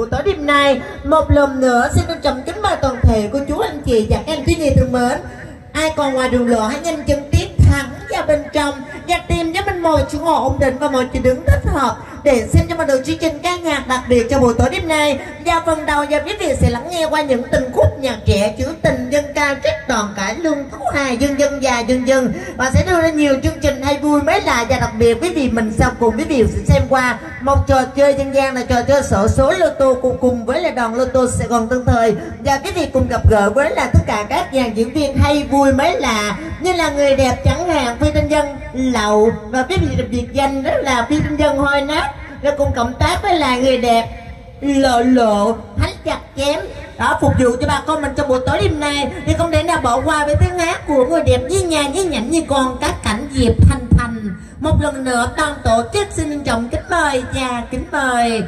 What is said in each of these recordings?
buổi tối đêm nay. Một lần nữa, xin trân trọng kính mời toàn thể cô chú anh chị và các em quý vị thân mến. Ai còn ngoài đường lộ hãy nhanh chân tiếp thẳng vào bên trong và tìm cho mình một chỗ ngồi ổn định và một chỗ đứng thích hợp để xem cho mình được chương trình ca nhạc đặc biệt cho buổi tối đêm nay. Và phần đầu và quý vị sẽ lắng nghe qua những tình khúc nhạc trẻ chữ tình dân ca trích toàn cải lương thú hài, dân dân và dân dân. Và sẽ đưa ra nhiều chương trình vui mới lạ và đặc biệt, quý vị mình sau cùng, quý vị sẽ xem qua một trò chơi dân gian là trò chơi sổ số lô tô cùng cùng với là đoàn lô tô Sài Gòn Tân Thời. Và quý vị cùng gặp gỡ với là tất cả các dàn diễn viên hay vui mới lạ như là người đẹp chẳng hạn, phi tinh dân, lậu. Và quý vị được biệt danh đó là phi tinh dân hoi nát. Rồi cùng cộng tác với là người đẹp, lộ lộ, thánh chặt chém. Đó, phục vụ cho bà con mình trong buổi tối đêm nay. Thì không thể nào bỏ qua với tiếng hát của người đẹp như nhà, như nhảnh, như con, các cảnh diệp thanh thành một lần nữa, ban tổ chức xin trân trọng kính mời và kính mời.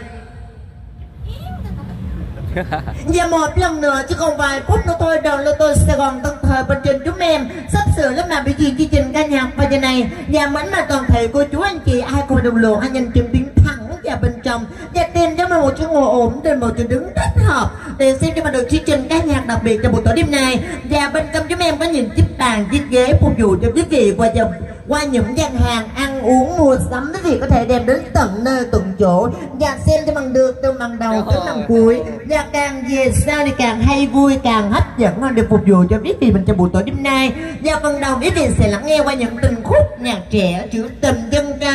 Và một lần nữa chứ còn vài phút nữa thôi đoàn lô tô Sài Gòn Tân Thời bên trên chúng em sắp sửa lớp làm biểu diễn chương trình ca nhạc và giờ này. Và mến mà toàn thể cô chú, anh chị, ai cùng đồng lộ hãy nhanh chân biến thẳng và bên trong. Và tìm cho mình một chỗ ngồi ổn trên một chỗ đứng thích hợp để xem cho mình được chương trình ca nhạc đặc biệt cho buổi tối đêm nay. Và bên trong chúng em có những chiếc bàn chiếc ghế phục vụ cho quý vị qua dòng qua những gian hàng ăn uống mua sắm quý vị có thể đem đến tận nơi tận chỗ. Và xem cho bằng được từ bằng đầu tới bằng cuối. Và càng về sau thì càng hay vui càng hấp dẫn hơn để phục vụ cho quý vị mình trong buổi tối đêm nay. Và phần đầu quý vị sẽ lắng nghe qua những tình khúc nhạc trẻ trữ tình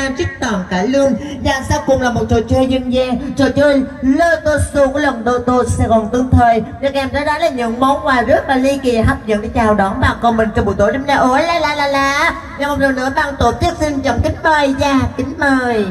Nam trích toàn cả lương. Và sau cùng là một trò chơi dân gian. Trò chơi lơ tô su của lòng đô tô Sài Gòn tương Thời. Được em đó đó là những món quà rất là ly kỳ, hấp dẫn để chào đón bà con mình trong buổi tối đêm nay. Ôi, la la la la. Và một lần nữa ban tổ chức xin trọng kính mời. Và kính mời.